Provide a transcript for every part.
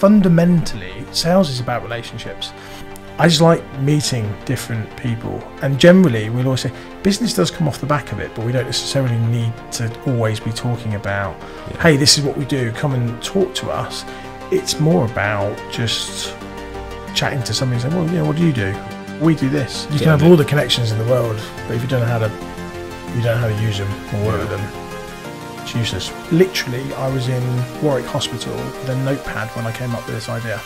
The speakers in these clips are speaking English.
fundamentally, sales is about relationships. I just like meeting different people, and generally, we'll always say business does come off the back of it, but we don't necessarily need to always be talking about, Yeah. hey, this is what we do, come and talk to us. It's more about just chatting to somebody and saying, well, yeah, what do you do? We do this. You can have all the connections in the world, but if you don't know how to, you don't know how to use them or work Yeah. with them, it's useless. Literally, I was in Warwick Hospital with a notepad when I came up with this idea.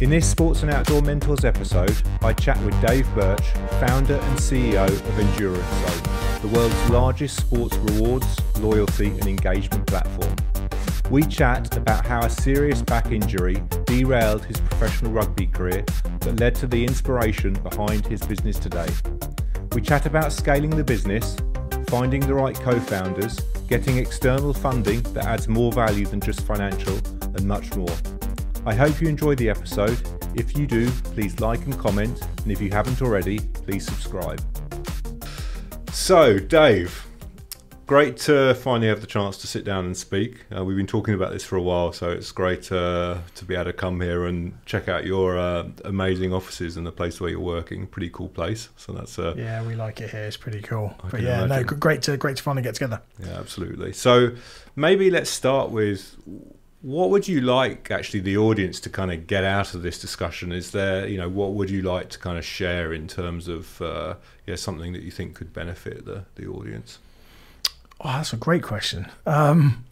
In this Sports and Outdoor Mentors episode, I chat with Dave Birch, founder and CEO of Endurance Zone, the world's largest sports rewards, loyalty, and engagement platform. We chat about how a serious back injury derailed his professional rugby career that led to the inspiration behind his business today. We chat about scaling the business, finding the right co founders, getting external funding that adds more value than just financial, and much more. I hope you enjoyed the episode. If you do, please like and comment, and if you haven't already, please subscribe. So, Dave, great to finally have the chance to sit down and speak. Uh, we've been talking about this for a while, so it's great uh, to be able to come here and check out your uh, amazing offices and the place where you're working. Pretty cool place. So that's uh, Yeah, we like it here. It's pretty cool. I but yeah, no, imagine. g- great to great to finally get together. Yeah, absolutely. So maybe let's start with what would you like actually the audience to kind of get out of this discussion? Is there, you know, what would you like to kind of share in terms of uh, yeah something that you think could benefit the the audience? Oh, that's a great question. Um,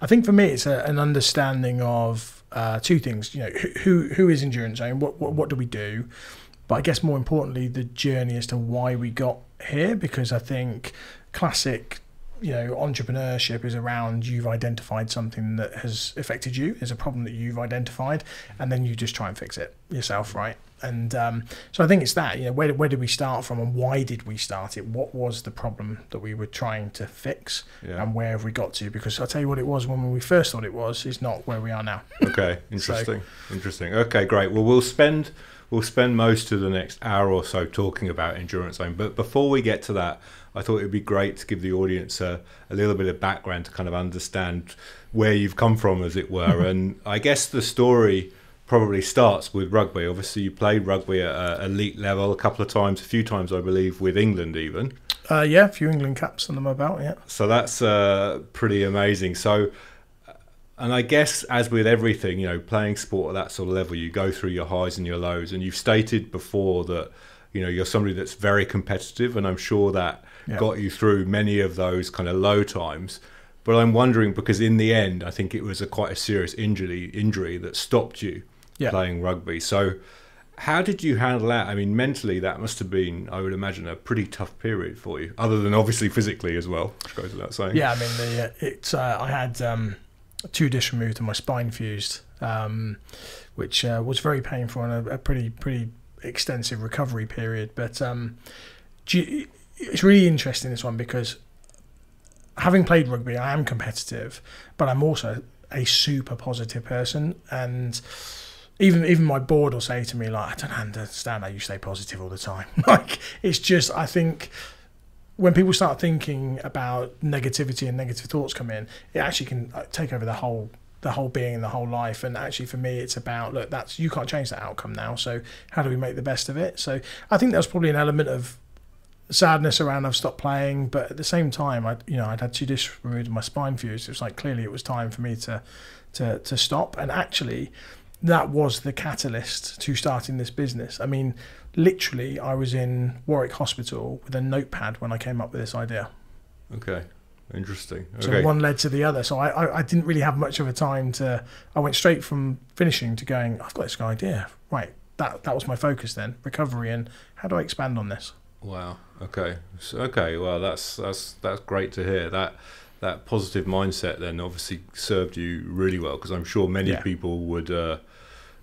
I think for me, it's a, an understanding of uh, two things. You know, who who, is Endurance Zone? What, what what do we do? But I guess more importantly, the journey as to why we got here. Because I think classic, you know, entrepreneurship is around you've identified something that has affected you. There's a problem that you've identified, and then you just try and fix it yourself, right? And um, so I think it's that. You know, where where did we start from, and why did we start it? What was the problem that we were trying to fix, Yeah. and where have we got to? Because I'll tell you what it was when we first thought it was is not where we are now. Okay, interesting, interesting. Okay, great. Well, we'll spend we'll spend most of the next hour or so talking about endurance zone. But before we get to that, I thought it would be great to give the audience a, a little bit of background to kind of understand where you've come from, as it were. and I guess the story probably starts with rugby. Obviously, you played rugby at a elite level a couple of times, a few times, I believe, with England even. Uh, yeah, a few England caps on them about. Yeah. So that's uh, pretty amazing. So, uh, and I guess as with everything, you know, playing sport at that sort of level, you go through your highs and your lows. And you've stated before that, you know, you're somebody that's very competitive, and I'm sure that Yeah. got you through many of those kind of low times. But I'm wondering because in the end, I think it was a quite a serious injury injury that stopped you Yeah. playing rugby. So. How did you handle that? I mean, mentally, that must have been, I would imagine, a pretty tough period for you, other than obviously physically as well, which goes without saying. Yeah, I mean, the, uh, it's uh, I had um, two discs removed and my spine fused, um, which uh, was very painful and a, a pretty pretty extensive recovery period. But um, you- it's really interesting this one because having played rugby, I am competitive, but I'm also a super positive person and. Even even my board will say to me like, I don't understand how you stay positive all the time. like it's just I think when people start thinking about negativity and negative thoughts come in, it actually can uh, take over the whole the whole being and the whole life. And actually, for me, it's about look, that's you can't change that outcome now. So how do we make the best of it? So I think was probably an element of sadness around I've stopped playing, but at the same time, I you know I'd had two discs removed and my spine fused. It was like clearly it was time for me to to to stop. And actually, that was the catalyst to starting this business. I mean, literally, I was in Warwick Hospital with a notepad when I came up with this idea. Okay. Interesting. So one led to the other. So I, I, I didn't really have much of a time to. I went straight from finishing to going. I've got this idea. Right. That that was my focus then. Recovery and how do I expand on this? Wow. Okay. So, okay. Well, that's that's that's great to hear. That that positive mindset then obviously served you really well because I'm sure many Yeah. people would uh,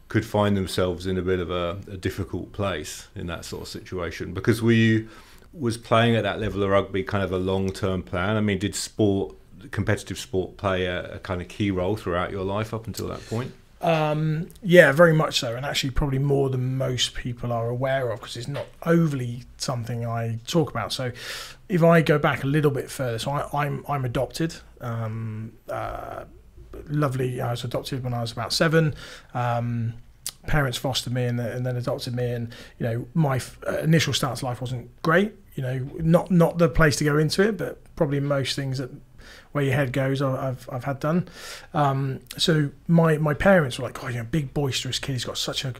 could find themselves in a bit of a, a difficult place in that sort of situation. Because you was playing at that level of rugby kind of a long term plan? I mean, did sport competitive sport play a, a kind of key role throughout your life up until that point? Um, yeah, very much so, and actually probably more than most people are aware of because it's not overly something I talk about. So, if I go back a little bit further, so I, I'm I'm adopted. Um, uh, lovely. I was adopted when I was about seven. Um, parents fostered me and, and, then adopted me, and you know my f- uh, initial start to life wasn't great. You know, not not the place to go into it, but probably most things that where your head goes, I've I've had done. Um, so my my parents were like, oh, you know, big boisterous kid. He's got such a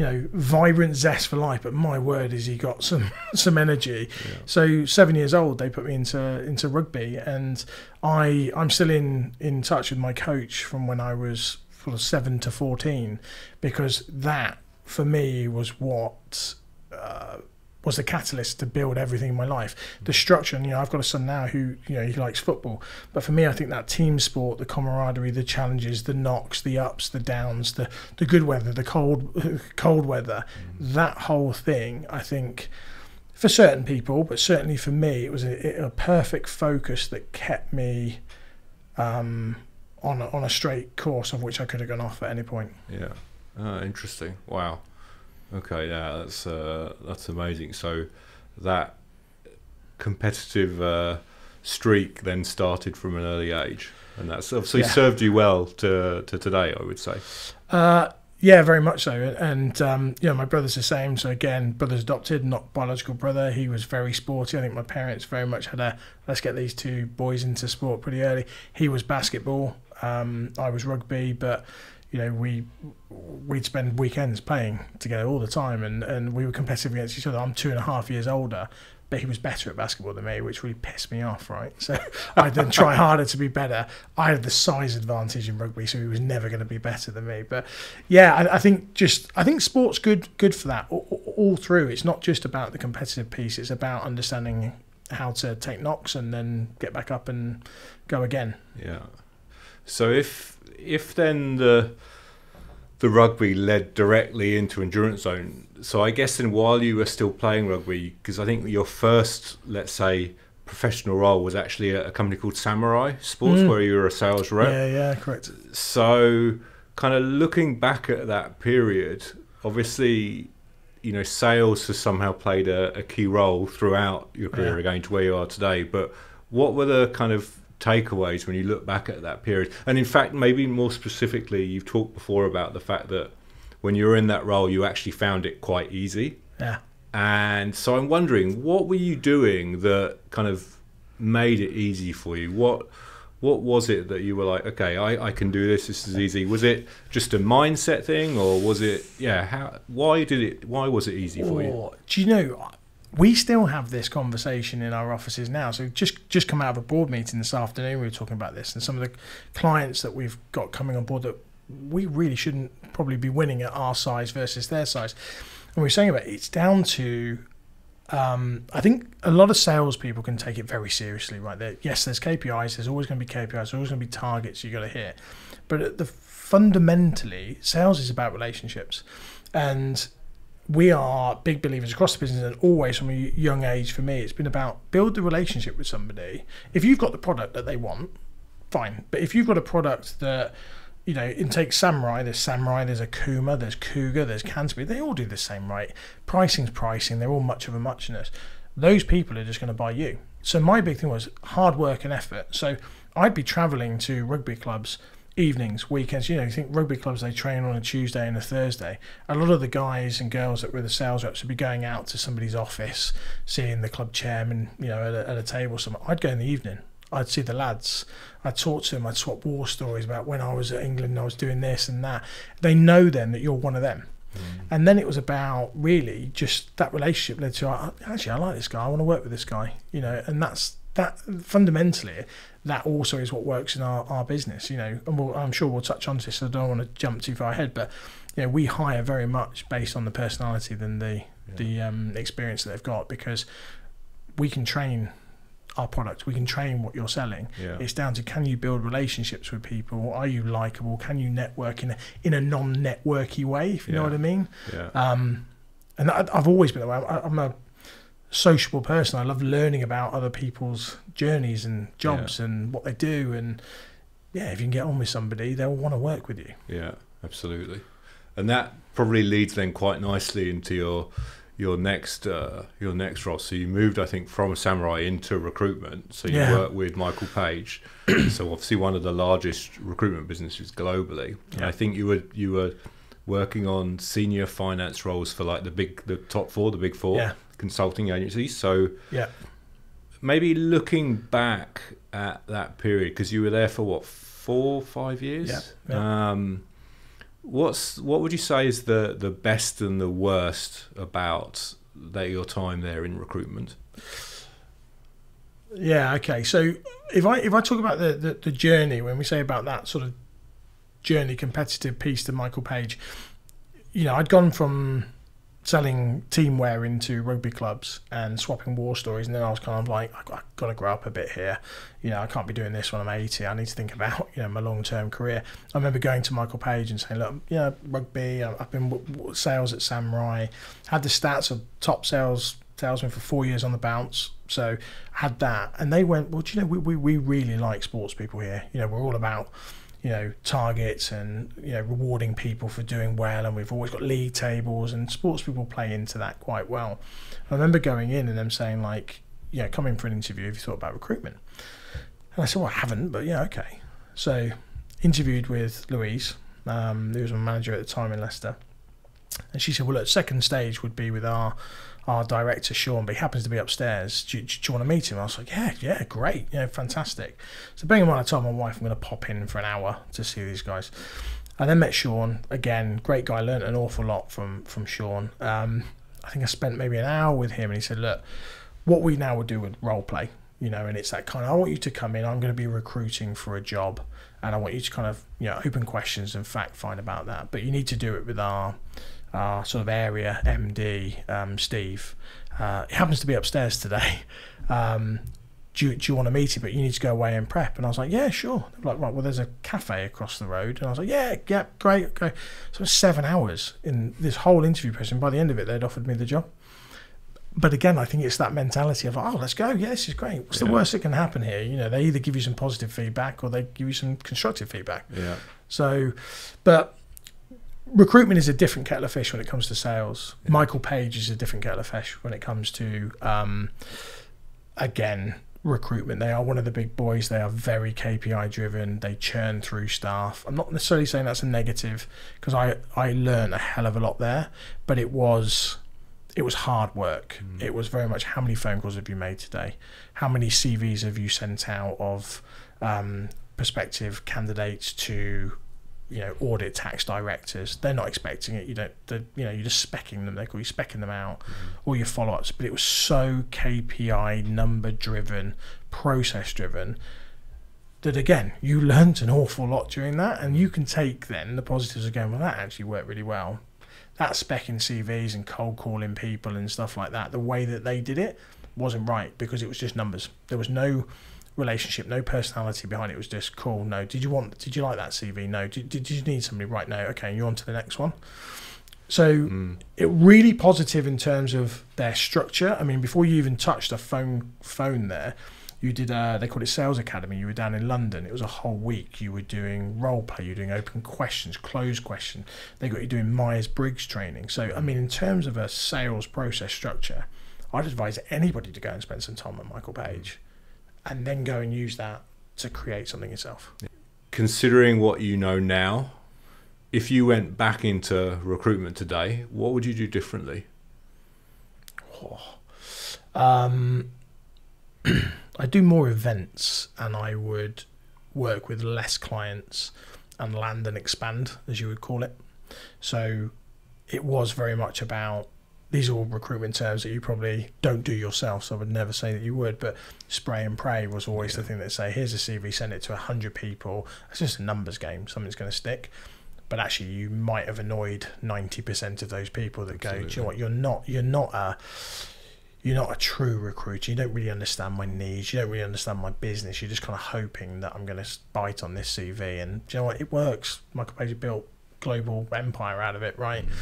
you know vibrant zest for life. But my word, is he got some some energy. Yeah. So seven years old, they put me into into rugby, and I I'm still in in touch with my coach from when I was sort of seven to fourteen, because that for me was what. Uh, was the catalyst to build everything in my life. The structure, and you know, I've got a son now who you know he likes football, but for me, I think that team sport, the camaraderie, the challenges, the knocks, the ups, the downs, the the good weather, the cold cold weather, that whole thing, I think. For certain people, but certainly for me, it was a, a perfect focus that kept me um, on a, on a straight course of which I could have gone off at any point. Yeah, uh, interesting. Wow. Okay, yeah, that's uh, that's amazing. So that competitive uh, streak then started from an early age, and that's obviously yeah. served you well to to today. I would say. Uh, yeah, very much so. And um, you know, my brother's the same. So again, brother's adopted, not biological brother. He was very sporty. I think my parents very much had a let's get these two boys into sport pretty early. He was basketball. Um, I was rugby, but you know, we we'd spend weekends playing together all the time, and, and we were competitive against each other. I'm two and a half years older, but he was better at basketball than me, which really pissed me off, right? So I then try harder to be better. I had the size advantage in rugby, so he was never going to be better than me. But yeah, I, I, think just I think sports good good for that all, all through. It's not just about the competitive piece; it's about understanding how to take knocks and then get back up and go again. Yeah. So if if then the the rugby led directly into endurance zone, so I guess then while you were still playing rugby, because I think your first, let's say, professional role was actually at a company called Samurai Sports, mm. where you were a sales rep. Yeah, yeah, correct. So, kind of looking back at that period, obviously, you know, sales has somehow played a, a key role throughout your career yeah. again to where you are today. But what were the kind of takeaways when you look back at that period? And in fact, maybe more specifically, you've talked before about the fact that when you were in that role, you actually found it quite easy. Yeah. And so I'm wondering, what were you doing that kind of made it easy for you? What what was it that you were like, okay, I, I can do this. This is easy. Was it just a mindset thing, or was it, yeah? How? Why did it? Why was it easy for you? Oh, do you know? We still have this conversation in our offices now. So just just come out of a board meeting this afternoon, we were talking about this, and some of the clients that we've got coming on board that we really shouldn't probably be winning at our size versus their size. And we were saying about it, it's down to um, I think a lot of salespeople can take it very seriously, right? There, yes, there's KPIs. There's always going to be KPIs. There's always going to be targets you got to hit. But the fundamentally, sales is about relationships, and we are big believers across the business and always from a young age for me it's been about build the relationship with somebody. If you've got the product that they want fine. But if you've got a product that you know intake samurai there's samurai there's akuma there's Kooga there's canterbury they all do the same right? Pricing's pricing they're all much of a muchness. Those people are just going to buy you. So my big thing was hard work and effort. So i'd be traveling to rugby clubs evenings, weekends. You know, you think rugby clubs they train on a Tuesday and a Thursday. A lot of the guys and girls that were the sales reps would be going out to somebody's office, seeing the club chairman, you know, at a, at a table somewhere. I'd go in the evening. I'd see the lads. I'd talk to them. I'd swap war stories about when I was at England. and I was doing this and that. They know then that you're one of them. Mm. And then it was about really just that relationship led to actually I like this guy. I want to work with this guy. You know, and that's that fundamentally that also is what works in our, our business, you know, and we'll, I'm sure we'll touch on this. So I don't want to jump too far ahead, but you know, we hire very much based on the personality than the yeah. the um, experience that they've got because we can train our product, we can train what you're selling. Yeah. It's down to can you build relationships with people? Are you likable? Can you network in a in a non-networky way? If you yeah. know what I mean. Yeah. Um, and I, I've always been that way. I'm a sociable person. I love learning about other people's journeys and jobs yeah. and what they do. And yeah, if you can get on with somebody, they'll want to work with you. Yeah. absolutely. And that probably leads then quite nicely into your your next uh, your next role. So you moved, I think, from Samurai into recruitment. So you Yeah. worked with Michael Page. so obviously one of the largest recruitment businesses globally. And I think you were you were working on senior finance roles for like the big the top four, the big four Yeah. Consulting agencies. So Yeah. maybe looking back at that period because you were there for what four five years Yeah, um what's what would you say is the the best and the worst about that your time there in recruitment Yeah. Okay. So if I if I talk about the, the the journey when we say about that sort of journey competitive piece to Michael Page, you know, I'd gone from selling teamwear into rugby clubs and swapping war stories, and then I was kind of like, I've got, I've got to grow up a bit here. You know, I can't be doing this when I'm 80. I need to think about you know my long term career. I remember going to Michael Page and saying, look, you know, rugby. I- I've been sales at Samurai. Had the stats of top sales salesman for four years on the bounce. So had that, and they went, well, do you know, we, we, we really like sports people here. You know, we're all about you know targets and you know rewarding people for doing well. And we've always got league tables and sports people play into that quite well. I remember going in and them saying like know come in for an interview if you thought about recruitment. And i said well i haven't but yeah okay. So interviewed with louise um, who was my manager at the time in leicester. And she said well look second stage would be with our our director Sean, but he happens to be upstairs. Do you, do you want to meet him? I was like, yeah, yeah, great, yeah, fantastic. So bearing in I told my wife I'm going to pop in for an hour to see these guys. I then met Sean again, great guy. Learned an awful lot from from Sean. Um, I think I spent maybe an hour with him, and he said, look, what we now would do with role play, you know, and it's that kind of I want you to come in. I'm going to be recruiting for a job, and I want you to kind of you know open questions and fact find about that. But you need to do it with our our sort of area MD, um, Steve. Uh, he happens to be upstairs today. Um, do you, do you want to meet him? But you need to go away and prep. And I was like, yeah, sure. They were like, right, well, there's a cafe across the road. And I was like, yeah, yeah, great, okay. So seven hours in this whole interview process. And by the end of it, they'd offered me the job. But again, I think it's that mentality of, oh, let's go. Yeah, this is great. What's the worst that can happen here? You know, they either give you some positive feedback or they give you some constructive feedback. yeah So, but recruitment is a different kettle of fish when it comes to sales. Yeah. Michael Page is a different kettle of fish when it comes to, um, again, recruitment. They are one of the big boys. They are very KPI driven. They churn through staff. I'm not necessarily saying that's a negative because I I learned a hell of a lot there, but it was. It was hard work. Mm. It was very much how many phone calls have you made today? How many CVs have you sent out of um, prospective candidates to you know audit tax directors they're not expecting it. You don't you know you're just specking them. They're call you specking them out mm-hmm. All your follow-ups. But it was so kpi number driven process driven that again you learnt an awful lot during that and you can take then the positives of going well that actually worked really well. That specking cvs and cold calling people and stuff like that the way that they did it wasn't right because it was just numbers. There was no relationship, no personality behind it. It was just cool. No, did you want? Did you like that CV? No. Did, did you need somebody? Right. No. Okay. You're on to the next one. So Mm. it really positive in terms of their structure. I mean, before you even touched a phone phone there, you did uh they called it Sales Academy. You were down in London. It was a whole week. You were doing role play. You were doing open questions, closed question. They got you doing Myers Briggs training. So I mean, in terms of a sales process structure, I'd advise anybody to go and spend some time with Michael Page, and then go and use that to create something yourself. considering what you know now if you went back into recruitment today what would you do differently Um, I do more events and I would work with less clients and land and expand, as you would call it. So it was very much about these are all recruitment terms that you probably don't do yourself. So I would never say that you would, but spray and pray was always the thing that say, here's a CV, send it to 100 people. It's just a numbers game, something's going to stick. But actually, you might have annoyed 90% of those people that go, do you know what, you're not, you're not a, you're not a true recruiter. You don't really understand my needs. You don't really understand my business. You're just kind of hoping that I'm going to bite on this CV. And do you know what? It works. Michael Page built global empire out of it, right? Mm.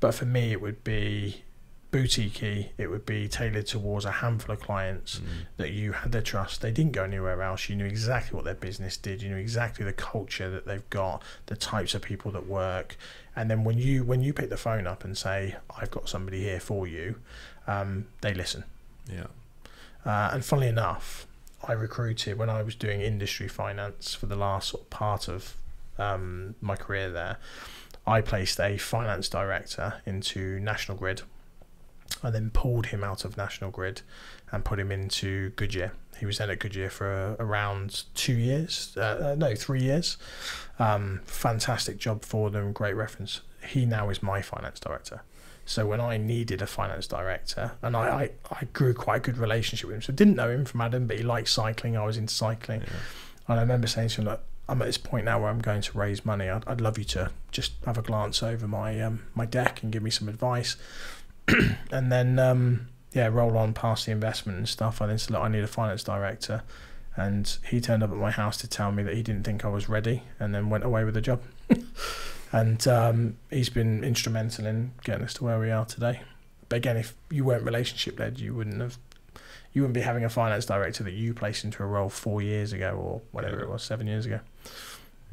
But for me, it would be boutique it would be tailored towards a handful of clients Mm. that you had their trust they didn't go anywhere else you knew exactly what their business did you knew exactly the culture that they've got the types of people that work and then when you when you pick the phone up and say i've got somebody here for you um, they listen Yeah. uh, and funnily enough, I recruited when I was doing industry finance for the last sort of part of um, my career there. I placed a finance director into National Grid. I then pulled him out of National Grid and put him into Goodyear. He was then at Goodyear for around two years, uh, uh, no, three years. Um, fantastic job for them, great reference. He now is my finance director. So when I needed a finance director, and I, I, I grew quite a good relationship with him. So I didn't know him from Adam, but he liked cycling. I was into cycling. Yeah. And I remember saying to him, look, I'm at this point now where I'm going to raise money. I'd, I'd love you to just have a glance over my um, my deck and give me some advice. and then, um, yeah, roll on past the investment and stuff. I then said, look, I need a finance director. And he turned up at my house to tell me that he didn't think I was ready and then went away with the job. and um, he's been instrumental in getting us to where we are today. But again, if you weren't relationship led, you wouldn't have, you wouldn't be having a finance director that you placed into a role four years ago or whatever Yeah. it was, seven years ago.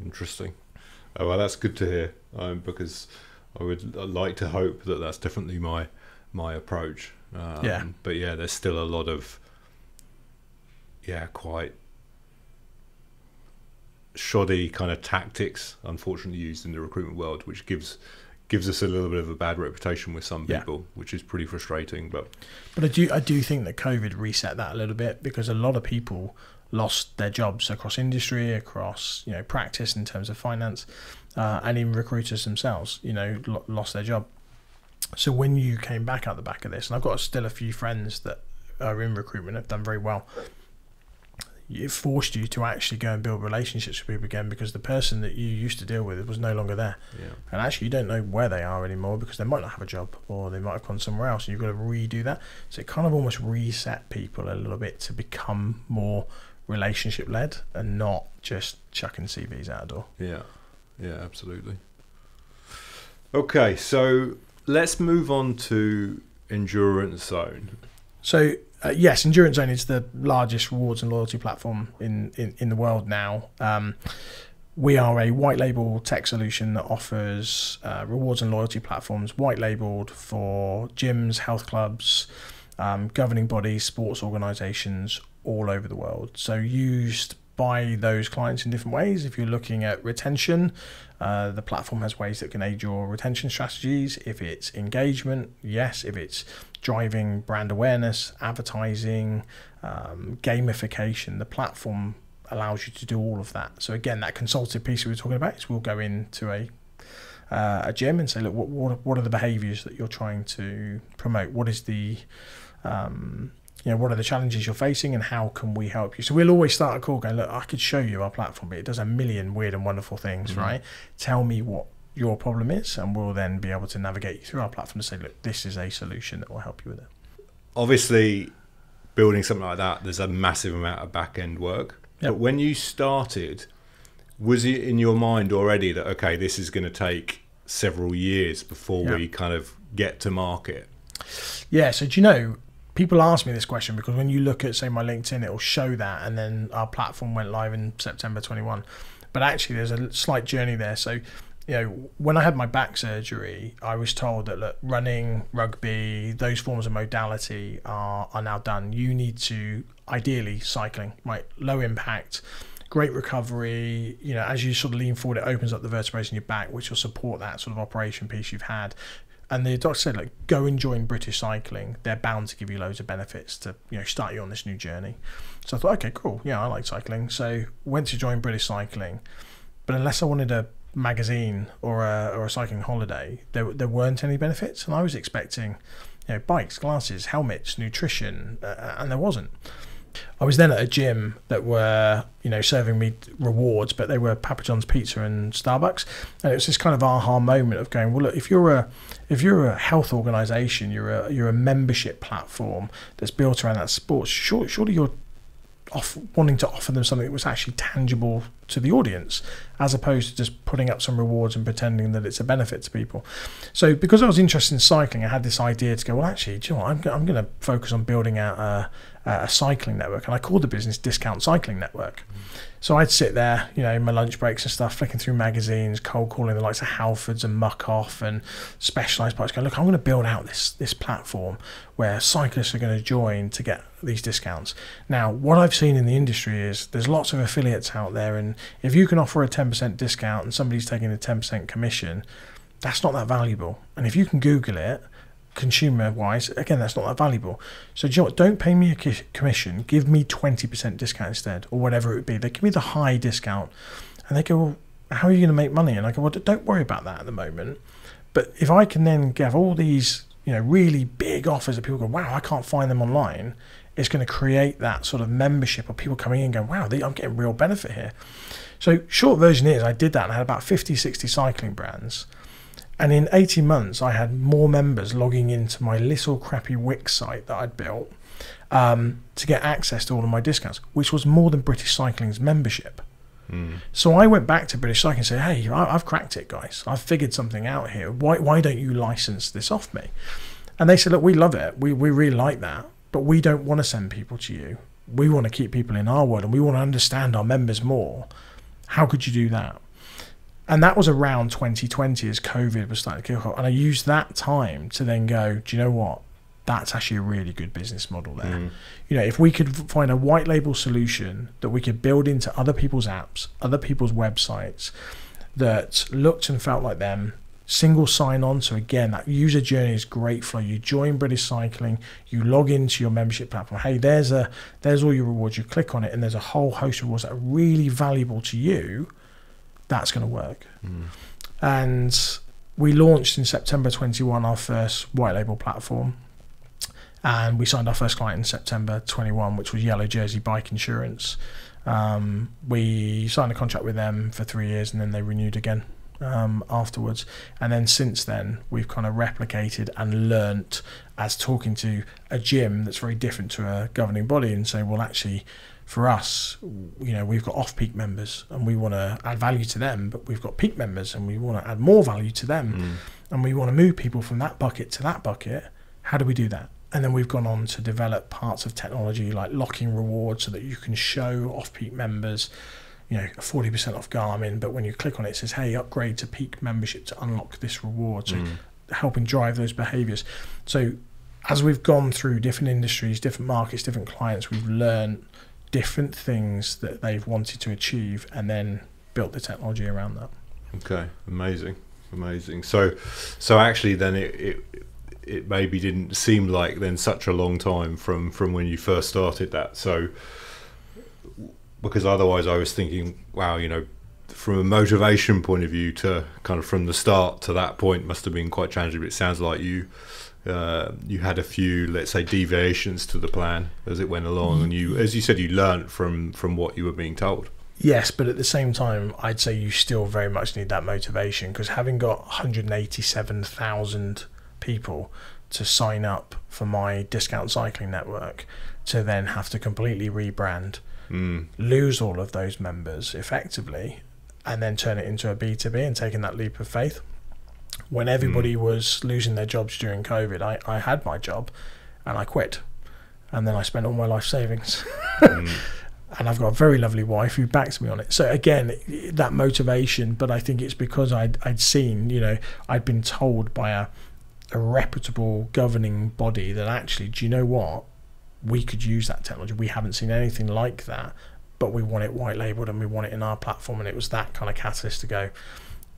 Interesting. Oh well, that's good to hear. Um, because I would like to hope that that's definitely my my approach. Um, Yeah. But yeah, there's still a lot of yeah, quite shoddy kind of tactics, unfortunately used in the recruitment world, which gives gives us a little bit of a bad reputation with some Yeah. people, which is pretty frustrating. But But I do, I do think that COVID reset that a little bit because a lot of people lost their jobs across industry, across you know practice in terms of finance, uh, and even recruiters themselves, you know, lo- lost their job. So when you came back out the back of this, and I've got still a few friends that are in recruitment have done very well. It forced you to actually go and build relationships with people again because the person that you used to deal with was no longer there. yeah, And actually, you don't know where they are anymore because they might not have a job or they might have gone somewhere else. And you've got to redo that. So it kind of almost reset people a little bit to become more relationship led and not just chucking CVs out the door. Yeah, yeah, absolutely. Okay, so let's move on to Endurance Zone. So uh, yes, Endurance Zone is the largest rewards and loyalty platform in, in, in the world now. Um, we are a white label tech solution that offers uh, rewards and loyalty platforms, white labeled for gyms, health clubs, um, governing bodies, sports organisations all over the world. So used by those clients in different ways. If you're looking at retention, uh, the platform has ways that can aid your retention strategies. If it's engagement, yes. If it's driving brand awareness, advertising, um, gamification, the platform allows you to do all of that. So again, that consultative piece we were talking about is we'll go into a uh, a gym and say, look, what what, are the behaviours that you're trying to promote? What is the um, you know, what are the challenges you're facing and how can we help you? So we'll always start a call going, look, I could show you our platform, but it does a million weird and wonderful things, Mhm. right? Tell me what your problem is, and we'll then be able to navigate you through our platform to say, look, this is a solution that will help you with it. Obviously, building something like that, there's a massive amount of back end work. Yep. But when you started, was it in your mind already that okay, this is going to take several years before Yeah. we kind of get to market? Yeah. So do you know? People ask me this question because when you look at, say, my LinkedIn, it'll show that, and then our platform went live in September 21. But actually, there's a slight journey there. So, you know, when I had my back surgery, I was told that look, running, rugby, those forms of modality are are now done. You need to ideally cycling, right? Low impact, great recovery. You know, as you sort of lean forward, it opens up the vertebrae in your back, which will support that sort of operation piece you've had. And the doctor said, like, go and join British Cycling. They're bound to give you loads of benefits to, you know, start you on this new journey. So I thought, okay, cool. Yeah, I like cycling. So went to join British Cycling. But unless I wanted a magazine or a, or a cycling holiday, there, there weren't any benefits. And I was expecting, you know, bikes, glasses, helmets, nutrition, uh, and there wasn't. I was then at a gym that were, you know, serving me rewards, but they were Papa John's Pizza and Starbucks, and it was this kind of aha moment of going, well, look, if you're a if you're a health organisation, you're a you're a membership platform that's built around that sports. Surely, surely you're off wanting to offer them something that was actually tangible to the audience as opposed to just putting up some rewards and pretending that it's a benefit to people so because i was interested in cycling i had this idea to go well actually do you know what? i'm, I'm going to focus on building out a, a cycling network and i called the business discount cycling network so I'd sit there, you know, in my lunch breaks and stuff, flicking through magazines, cold calling the likes of Halfords and Muc Off and Specialized Bikes, going, look, I'm going to build out this this platform where cyclists are going to join to get these discounts. Now, what I've seen in the industry is there's lots of affiliates out there, and if you can offer a 10% discount and somebody's taking a 10% commission, that's not that valuable. And if you can Google it, consumer wise, again, that's not that valuable. So, do you know what? Don't pay me a commission. Give me 20% discount instead, or whatever it would be. They give me the high discount. And they go, well, how are you going to make money? And I go, well, don't worry about that at the moment. But if I can then give all these, you know, really big offers that people go, wow, I can't find them online, it's going to create that sort of membership of people coming in and going, wow, I'm getting real benefit here. So, short version is I did that and I had about 50, 60 cycling brands. And in 18 months, I had more members logging into my little crappy Wix site that I'd built um, to get access to all of my discounts, which was more than British Cycling's membership. Mm. So I went back to British Cycling and said, "Hey, I, have cracked it, guys. I've figured something out here. Why, why don't you license this off me?" And they said, "Look, we love it. We, we really like that, but we don't want to send people to you. We want to keep people in our world, and we want to understand our members more. How could you do that?" And that was around 2020 as COVID was starting to kick off. And I used that time to then go, do you know what? That's actually a really good business model there. Mm. You know, if we could find a white label solution that we could build into other people's apps, other people's websites that looked and felt like them, single sign on. So again, that user journey is great flow. you. Join British Cycling, you log into your membership platform. Hey, there's a there's all your rewards. You click on it, and there's a whole host of rewards that are really valuable to you that's going to work. Mm. And we launched in September 21 our first white label platform. And we signed our first client in September 21, which was Yellow Jersey Bike Insurance. Um, we signed a contract with them for three years and then they renewed again um, afterwards. And then since then, we've kind of replicated and learnt as talking to a gym that's very different to a governing body and say, well, actually, for us, you know, we've got off-peak members and we want to add value to them, but we've got peak members and we want to add more value to them, mm. and we want to move people from that bucket to that bucket. How do we do that? And then we've gone on to develop parts of technology like locking rewards so that you can show off-peak members, you know, 40% off Garmin, but when you click on it, it says, hey, upgrade to peak membership to unlock this reward. So mm. helping drive those behaviors. So as we've gone through different industries, different markets, different clients, we've learned different things that they've wanted to achieve and then built the technology around that. Okay, amazing, amazing. So, so actually, then it, it it maybe didn't seem like then such a long time from from when you first started that. So, because otherwise, I was thinking, wow, you know, from a motivation point of view, to kind of from the start to that point must have been quite challenging. But it sounds like you uh, you had a few, let's say, deviations to the plan as it went along, and you, as you said, you learnt from from what you were being told. Yes, but at the same time, I'd say you still very much need that motivation because having got 187,000 people to sign up for my discount cycling network, to then have to completely rebrand, mm. lose all of those members effectively, and then turn it into a B2B and taking that leap of faith when everybody mm. was losing their jobs during COVID, I, I had my job and I quit. And then I spent all my life savings. mm. And I've got a very lovely wife who backs me on it. So again, that motivation, but I think it's because I'd, I'd seen, you know, I'd been told by a, a reputable governing body that actually, do you know what? We could use that technology. We haven't seen anything like that, but we want it white labeled and we want it in our platform. And it was that kind of catalyst to go,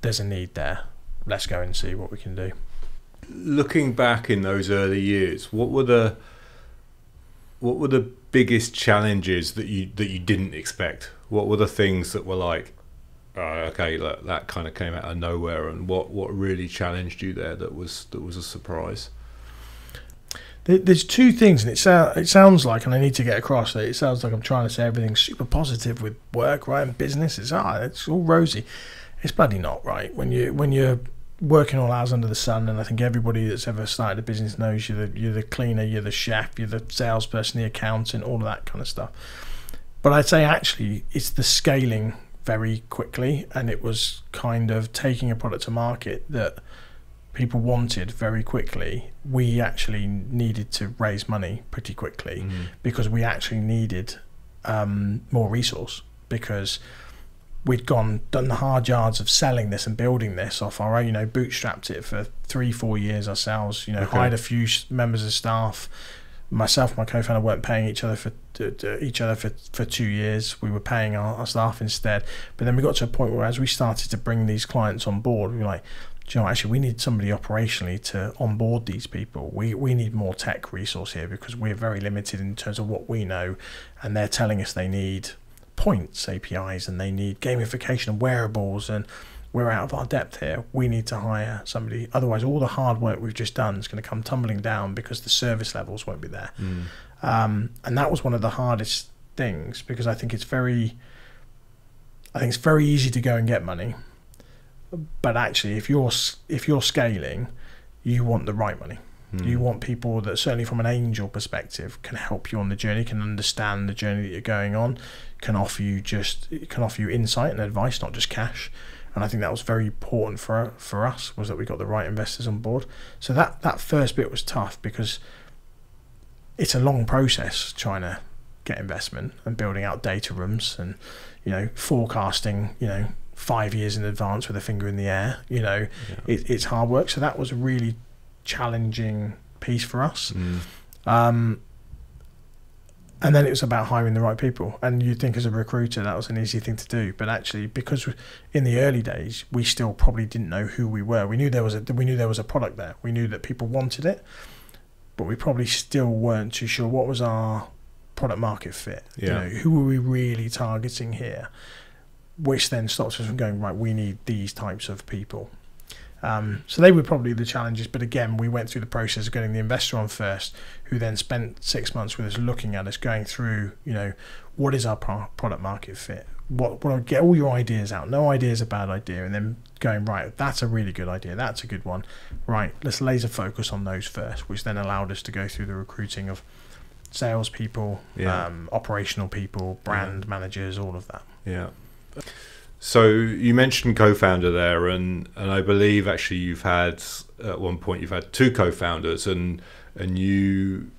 there's a need there let's go and see what we can do. Looking back in those early years, what were the what were the biggest challenges that you that you didn't expect? What were the things that were like, oh, okay, that, that kind of came out of nowhere, and what what really challenged you there that was that was a surprise? There's two things, and it, sounds it sounds like, and I need to get across that it sounds like I'm trying to say everything's super positive with work, right, and business. It's ah, it's all rosy it's bloody not right when you when you're working all hours under the sun and I think everybody that's ever started a business knows you're the you're the cleaner, you're the chef, you're the salesperson, the accountant, all of that kind of stuff. but I'd say actually it's the scaling very quickly, and it was kind of taking a product to market that people wanted very quickly. We actually needed to raise money pretty quickly Mm. because we actually needed um, more resource because we'd gone done the hard yards of selling this and building this off our own. You know, bootstrapped it for three, four years ourselves. You know, Okay. hired a few members of staff. Myself, and my co-founder weren't paying each other for each other for, for two years. We were paying our, our staff instead. But then we got to a point where, as we started to bring these clients on board, we were like, do you know, actually, we need somebody operationally to onboard these people. We we need more tech resource here because we're very limited in terms of what we know, and they're telling us they need points APIs and they need gamification and wearables, and we're out of our depth here. We need to hire somebody. Otherwise, all the hard work we've just done is going to come tumbling down because the service levels won't be there. Mm. Um, and that was one of the hardest things because I think it's very, I think it's very easy to go and get money, but actually, if you're if you're scaling, you want the right money. Mm. You want people that certainly from an angel perspective can help you on the journey, can understand the journey that you're going on, can offer you just can offer you insight and advice, not just cash. And I think that was very important for for us was that we got the right investors on board. So that that first bit was tough because it's a long process trying to get investment and building out data rooms and you know forecasting you know five years in advance with a finger in the air you know Yeah. it, it's hard work so that was really challenging piece for us. Mm. um, and then it was about hiring the right people. And you'd think as a recruiter that was an easy thing to do but actually because in the early days we still probably didn't know who we were. We knew there was a we knew there was a product there. We knew that people wanted it but we probably still weren't too sure what was our product market fit. You Yeah. know who were we really targeting here? Which then stops us from going right we need these types of people um, so they were probably the challenges but again we went through the process of getting the investor on first who then spent six months with us looking at us going through you know what is our pro- product market fit? What, what get all your ideas out. No idea is a bad idea. And then going right that's a really good idea. That's a good one. Right let's laser focus on those first which then allowed us to go through the recruiting of salespeople Yeah. um, operational people brand managers all of that. Yeah. So you mentioned co-founder there, and and I believe actually you've had at one point you've had two co-founders, and and you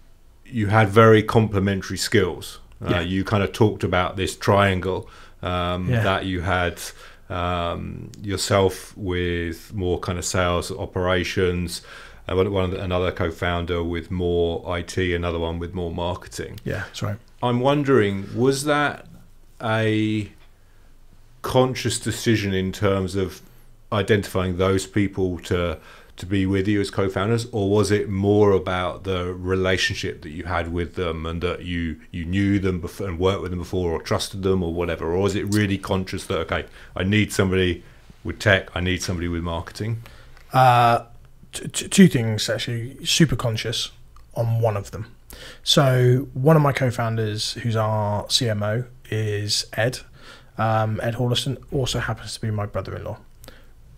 you had very complementary skills. Yeah. Uh, you kind of talked about this triangle um, Yeah. that you had um, yourself with more kind of sales operations. And one, one another co-founder with more IT, another one with more marketing. yeah that's right I'm wondering, was that a conscious decision in terms of identifying those people to to be with you as co-founders, or was it more about the relationship that you had with them and that you you knew them before and worked with them before, or trusted them, or whatever, or was it really conscious that okay, I need somebody with tech, I need somebody with marketing? Uh, two things actually. Super conscious on one of them. So one of my co-founders, who's our CMO, is Ed. Um, Ed Hawlison also happens to be my brother-in-law.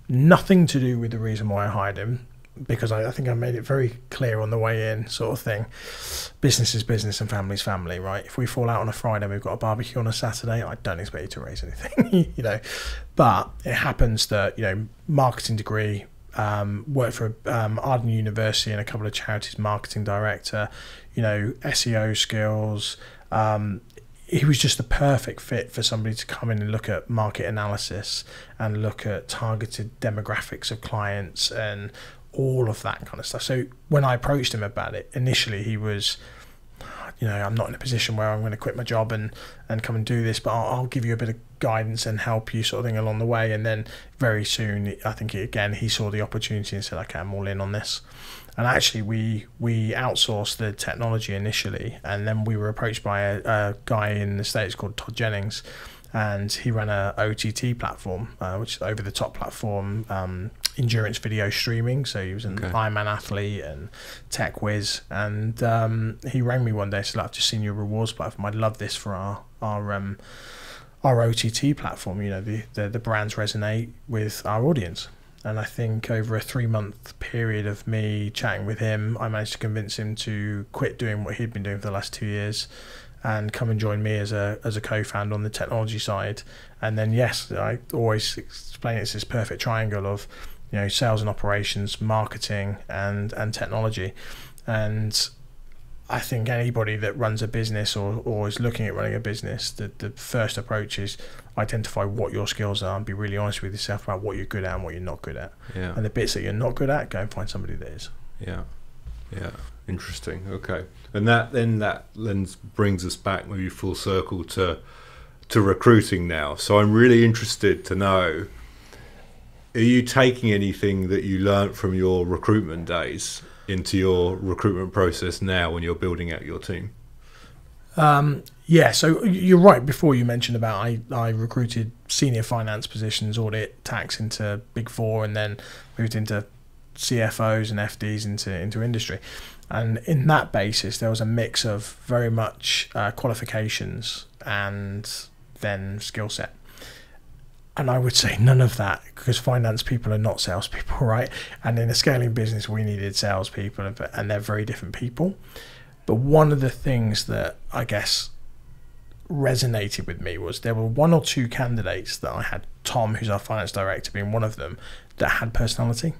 Nothing to do with the reason why I hired him, because I, I think I made it very clear on the way in, sort of thing. Business is business and family's family, right? If we fall out on a Friday, and we've got a barbecue on a Saturday. I don't expect you to raise anything, you know. But it happens that you know, marketing degree, um, worked for um, Arden University and a couple of charities, marketing director, you know, SEO skills. Um, he was just the perfect fit for somebody to come in and look at market analysis and look at targeted demographics of clients and all of that kind of stuff. So when I approached him about it, initially he was, you know, I'm not in a position where I'm going to quit my job and, and come and do this, but I'll, I'll give you a bit of guidance and help you sort of thing along the way. And then very soon, I think again, he saw the opportunity and said, okay, I'm all in on this. And actually, we we outsourced the technology initially, and then we were approached by a, a guy in the states called Todd Jennings, and he ran a OTT platform, uh, which is over the top platform, um, endurance video streaming. So he was an Okay. Ironman athlete and tech whiz, and um, he rang me one day and said, "I've just seen your rewards platform. I'd love this for our our um, our OTT platform. You know, the, the the brands resonate with our audience." And I think over a three month period of me chatting with him, I managed to convince him to quit doing what he'd been doing for the last two years and come and join me as a as a co-founder on the technology side. And then yes, I always explain it's this perfect triangle of you know sales and operations, marketing, and and technology. And I think anybody that runs a business or, or is looking at running a business, the, the first approach is identify what your skills are and be really honest with yourself about what you're good at and what you're not good at. Yeah. And the bits that you're not good at, go and find somebody that is. Yeah. Yeah. Interesting. Okay. And that then that then brings us back maybe full circle to to recruiting now. So I'm really interested to know are you taking anything that you learnt from your recruitment days into your recruitment process now when you're building out your team? Um, yeah, so you're right. Before you mentioned about I, I recruited senior finance positions, audit, tax into Big Four, and then moved into CFOs and FDs into into industry. And in that basis, there was a mix of very much uh, qualifications and then skill set. And I would say none of that because finance people are not salespeople, right? And in a scaling business, we needed salespeople, and they're very different people. But one of the things that I guess resonated with me was there were one or two candidates that I had, Tom, who's our finance director, being one of them, that had personality.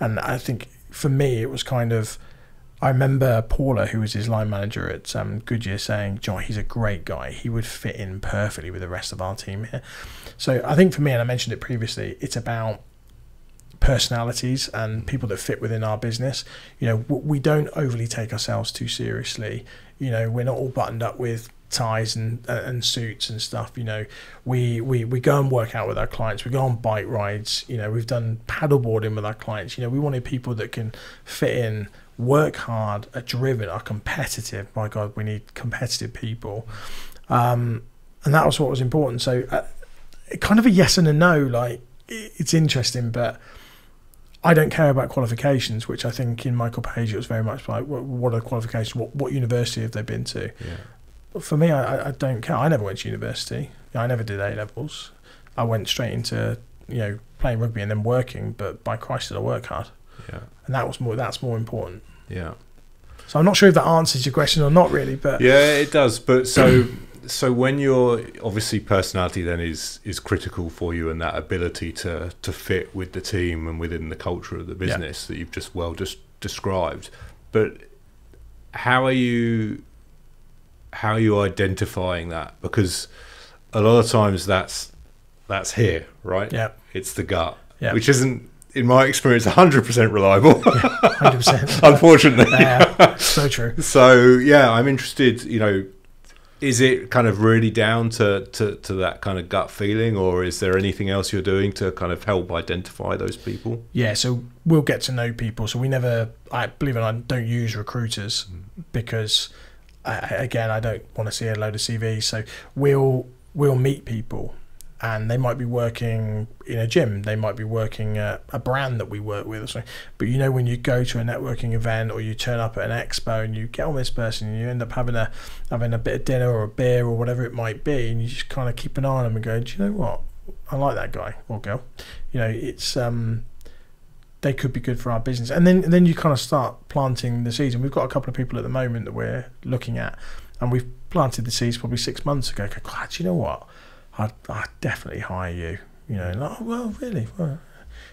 And I think for me, it was kind of I remember Paula, who was his line manager at um, Goodyear, saying, "John, he's a great guy. He would fit in perfectly with the rest of our team here." So I think for me, and I mentioned it previously, it's about personalities and people that fit within our business. You know, we don't overly take ourselves too seriously. You know, we're not all buttoned up with ties and uh, and suits and stuff. You know, we, we we go and work out with our clients. We go on bike rides. You know, we've done paddleboarding with our clients. You know, we wanted people that can fit in work hard, are driven, are competitive. My God, we need competitive people. Um, and that was what was important. So, uh, kind of a yes and a no. Like, it's interesting, but I don't care about qualifications, which I think in Michael Page it was very much like, what, what are the qualifications? What, what university have they been to? Yeah. For me, I, I don't care. I never went to university. I never did A levels. I went straight into you know playing rugby and then working. But by Christ, did I work hard? Yeah. And that was more. That's more important. Yeah. So I'm not sure if that answers your question or not really, but yeah, it does. But so so when you're obviously personality then is is critical for you and that ability to to fit with the team and within the culture of the business yeah. that you've just well just described. But how are you how are you identifying that? Because a lot of times that's that's here, right? Yeah. It's the gut. Yeah. Which isn't in my experience, 100% reliable. Yeah, 100%. Unfortunately. Yeah, so true. So, yeah, I'm interested, you know, is it kind of really down to, to, to that kind of gut feeling, or is there anything else you're doing to kind of help identify those people? Yeah, so we'll get to know people. So we never, I believe it I don't use recruiters mm. because, I, again, I don't want to see a load of CVs. So we'll we'll meet people and they might be working in a gym, they might be working at a brand that we work with or something. But you know, when you go to a networking event or you turn up at an expo and you get on this person and you end up having a having a bit of dinner or a beer or whatever it might be, and you just kind of keep an eye on them and go, do you know what? I like that guy or girl. You know, it's um, they could be good for our business, and then and then you kind of start planting the seeds. And we've got a couple of people at the moment that we're looking at, and we've planted the seeds probably six months ago. Go, God, you know what? I'd, I'd definitely hire you. You know, like, oh, well, really? Well.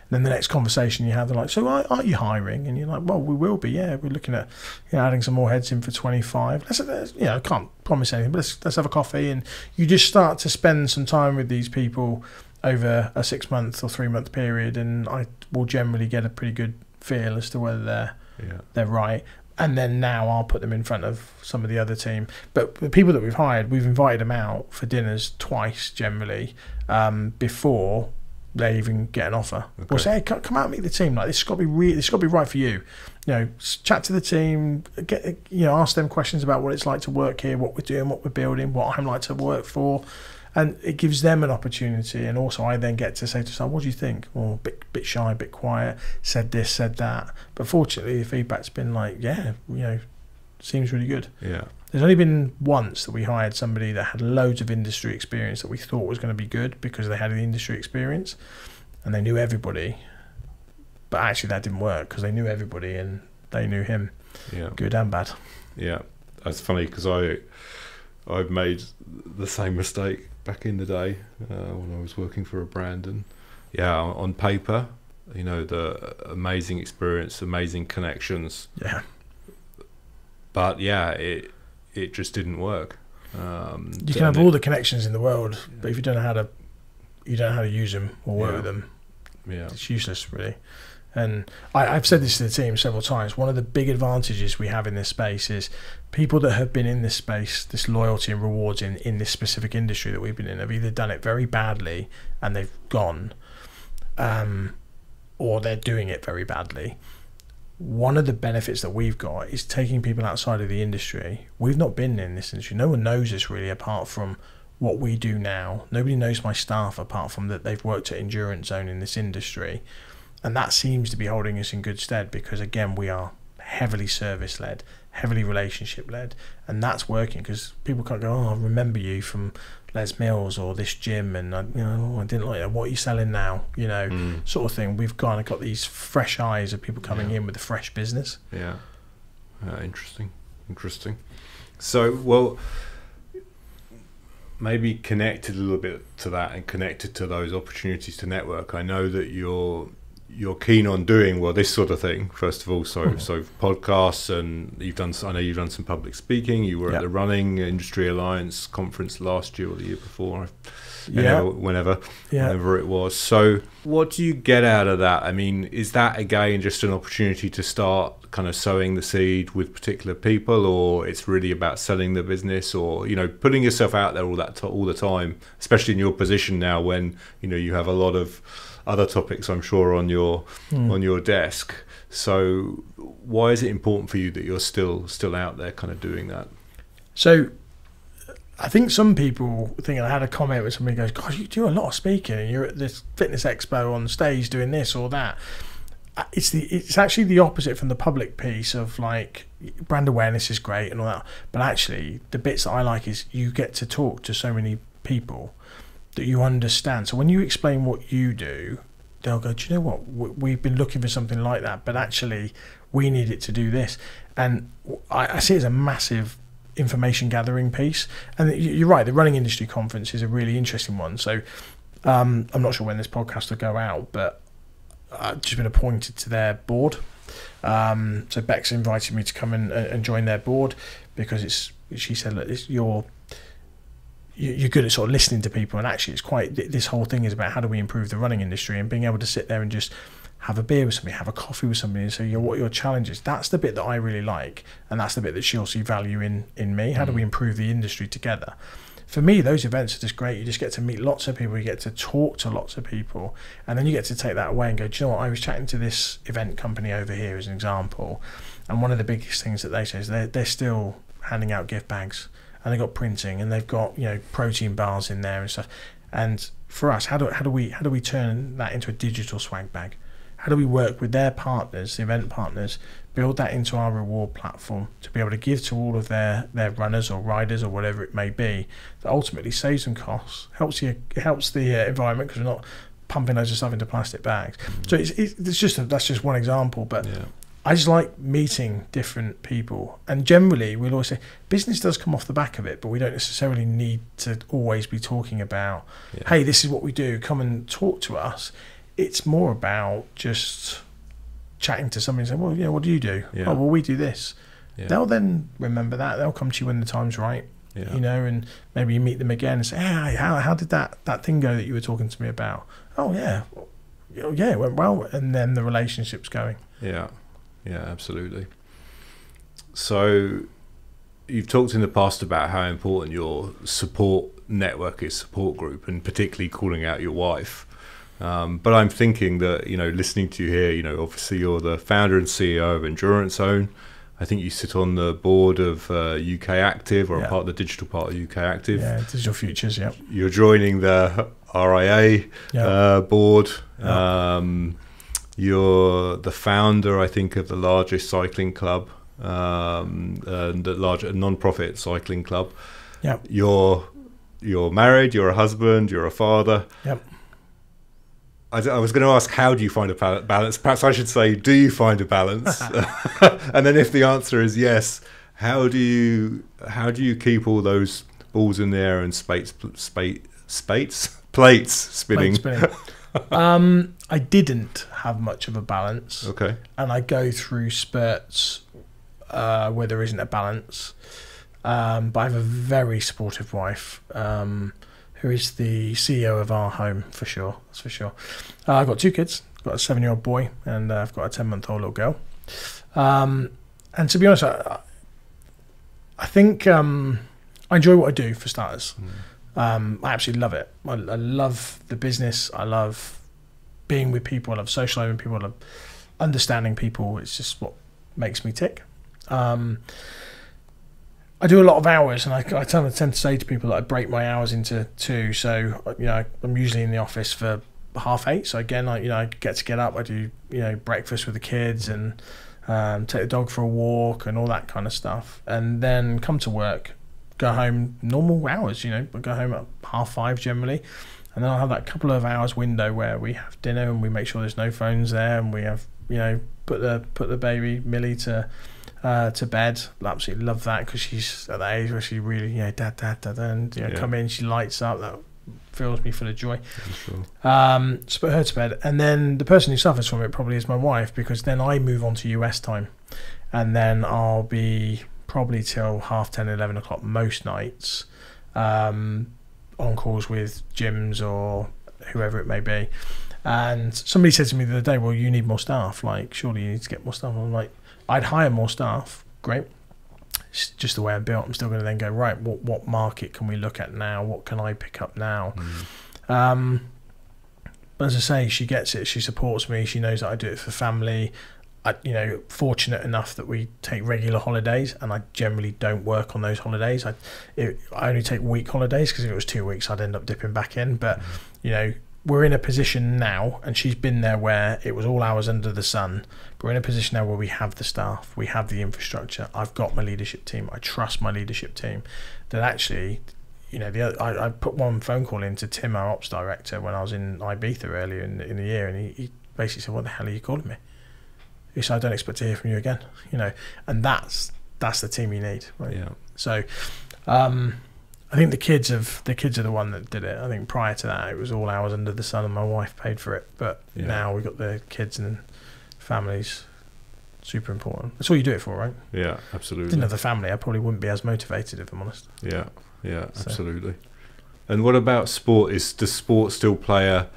And then the next conversation you have, they're like, so are, are, you hiring? And you're like, well, we will be. Yeah, we're looking at you know, adding some more heads in for 25. Let's, let's, you know, I can't promise anything, but let's, let's have a coffee. And you just start to spend some time with these people over a six month or three month period, and I will generally get a pretty good feel as to whether they're yeah. they're right and then now I'll put them in front of some of the other team. But the people that we've hired, we've invited them out for dinners twice generally um, before they even get an offer. Okay. We'll say, hey, come out and meet the team. Like this has got to be re- this got to be right for you. You know, chat to the team, get you know, ask them questions about what it's like to work here, what we're doing, what we're building, what I'm like to work for and it gives them an opportunity. And also, I then get to say to someone, "What do you think?" Or a bit, bit shy, a bit quiet. Said this, said that. But fortunately, the feedback's been like, "Yeah, you know, seems really good." Yeah. There's only been once that we hired somebody that had loads of industry experience that we thought was going to be good because they had the industry experience and they knew everybody. But actually, that didn't work because they knew everybody and they knew him. Yeah. Good and bad. Yeah, that's funny because I I've made the same mistake back in the day uh, when I was working for a brand, and yeah, on paper, you know, the amazing experience, amazing connections, Yeah. but yeah, it it just didn't work. Um, You can have and all the connections in the world, but if you don't know how to, you don't know how to use them or work Yeah. with them, yeah, it's useless, really. And I, I've said this to the team several times. One of the big advantages we have in this space is people that have been in this space, this loyalty and rewards in, in this specific industry that we've been in, have either done it very badly and they've gone, um, or they're doing it very badly. One of the benefits that we've got is taking people outside of the industry. We've not been in this industry. No one knows us really apart from what we do now. Nobody knows my staff apart from that they've worked at Endurance Zone in this industry. And that seems to be holding us in good stead because, again, we are heavily service led, heavily relationship led. And that's working because people can't go, oh, I remember you from Les Mills or this gym. And, I, you know, I didn't like that. What are you selling now? You know, Mm, sort of thing. We've kind of got these fresh eyes of people coming Yeah. in with a fresh business. yeah, Uh, interesting, interesting. So, well, maybe connected a little bit to that and connected to those opportunities to network. I know that you're you're keen on doing well this sort of thing. First of all, so Mhm. so podcasts and you've done. I know you've done some public speaking. You were Yeah. at the Running Industry Alliance conference last year or the year before. Yeah. whenever, whenever, Yeah. whenever it was. So, what do you get out of that? I mean, is that again just an opportunity to start kind of sowing the seed with particular people, or it's really about selling the business, or you know, putting yourself out there all that t- all the time, especially in your position now when you know you have a lot of other topics, I'm sure, on your Mm. on your desk. So, why is it important for you that you're still still out there, kind of doing that? So I think some people think I had a comment where somebody goes, God, you do a lot of speaking and you're at this fitness expo on stage doing this or that. It's the it's actually the opposite from the public piece of like brand awareness is great and all that. But actually the bits that I like is you get to talk to so many people that you understand. So when you explain what you do, they'll go, Do you know what? We- We've been looking for something like that, but actually we need it to do this. And I, I see it as a massive information gathering piece. And you're right, the running industry conference is a really interesting one. So um, I'm not sure when this podcast will go out, but I've just been appointed to their board. Um, so Bex invited me to come and, uh, and join their board because it's. She said, "Look, this, you're you- you're good at sort of listening to people, and actually, it's quite. This whole thing is about how do we improve the running industry and being able to sit there and just have a beer with somebody, have a coffee with somebody, and say, you know, what your challenges? That's the bit that I really like, and that's the bit that she'll see value in in me. How do we mm. improve the industry together? For me, those events are just great. You just get to meet lots of people, you get to talk to lots of people, and then you get to take that away and go, do you know what? I was chatting to this event company over here as an example, and one of the biggest things that they say is they're, they're still handing out gift bags, and they've got printing, and they've got you know protein bars in there and stuff. And for us, how do how do we how do we turn that into a digital swag bag? How do we work with their partners, the event partners, build that into our reward platform to be able to give to all of their, their runners or riders or whatever it may be that ultimately saves them costs, helps you, helps the uh, environment because we're not pumping loads of stuff into plastic bags. So it's, it's, it's just a, that's just one example, but Yeah, I just like meeting different people. And generally, we'll always say business does come off the back of it, but we don't necessarily need to always be talking about, yeah. hey, this is what we do, come and talk to us. It's more about just chatting to somebody and saying, well, yeah, what do you do? Yeah. Oh, well, we do this. yeah. They'll then remember that. They'll come to you when the time's right, yeah. you know, and maybe you meet them again and say, hey, how, how did that, that thing go that you were talking to me about? Oh, yeah. Oh, Yeah, it went well. And then the relationship's going. Yeah, yeah, absolutely. So, you've talked in the past about how important your support network is, support group, and particularly calling out your wife. Um, but I'm thinking that you know, listening to you here, you know, obviously you're the founder and CEO of Endurance Zone. I think you sit on the board of uh, UK Active or a Yeah. part of the digital part of UK Active. Yeah, digital futures. Yep. You're joining the RIA Yeah. uh, board. Yeah. Um, you're the founder, I think, of the largest cycling club, um, and the large non-profit cycling club. Yep. You're you're married. You're a husband. You're a father. Yep. I, I was going to ask, how do you find a balance? Perhaps I should say, do you find a balance? and then, if the answer is yes, how do you how do you keep all those balls in the air and spates, spate, spates, plates spinning. Plate spinning. um, I didn't have much of a balance, Okay. and I go through spurts uh, where there isn't a balance. Um, but I have a very supportive wife um, who is the CEO of our home for sure. That's for sure. Uh, I've got two kids. I've got a seven-year-old boy, and uh, I've got a ten-month-old little girl. Um, and to be honest, I, I think um, I enjoy what I do for starters. Um, I absolutely love it. I, I love the business. I love being with people. I love socializing with people. I love understanding people. It's just what makes me tick. Um, I do a lot of hours, and I, I tend to say to people that I break my hours into two. So you know, I'm usually in the office for half eight. So again, I you know I get to get up. I do you know breakfast with the kids and um, take the dog for a walk and all that kind of stuff, and then come to work, go home normal hours. You know, go home at half five generally, and then I'll have that couple of hours window where we have dinner and we make sure there's no phones there, and we have you know put the put the baby Millie to uh, to bed. Absolutely love that because she's at that age where she really you know dad dad dad and you know Yeah. come in she lights up that fills me full of joy. Sure. Um, just put her to bed, and then the person who suffers from it probably is my wife because then I move on to US time, and then I'll be probably till half 10, 11 o'clock most nights, um, on calls with gyms or whoever it may be. And somebody said to me the other day, "Well, you need more staff. Like, surely you need to get more staff." I'm like, "I'd hire more staff. Great." It's just the way I'm built. I'm still going to then go right. What what market can we look at now? What can I pick up now? Um, but as I say, she gets it. She supports me. She knows that I do it for family. I, you know, fortunate enough that we take regular holidays, and I generally don't work on those holidays. I, it, I only take week holidays because if it was two weeks, I'd end up dipping back in. But you know, we're in a position now, and she's been there where it was all hours under the sun. But we're in a position now where we have the staff, we have the infrastructure. I've got my leadership team. I trust my leadership team. That actually, you know, the other, I, I put one phone call into Tim, our ops director, when I was in Ibiza earlier in, in the year, and he, he basically said, "What the hell are you calling me?" He said, "I don't expect to hear from you again." You know, and that's that's the team you need. Right? Yeah. So, um, I think the kids have the kids are the one that did it. I think prior to that, it was all hours under the sun, and my wife paid for it. But Yeah. now we've got the kids and families. Super important. That's all you do it for, right? Yeah. Absolutely. Didn't have the family, I probably wouldn't be as motivated, if I'm honest. Yeah, yeah, So- absolutely. And what about sport? Is does sport still play a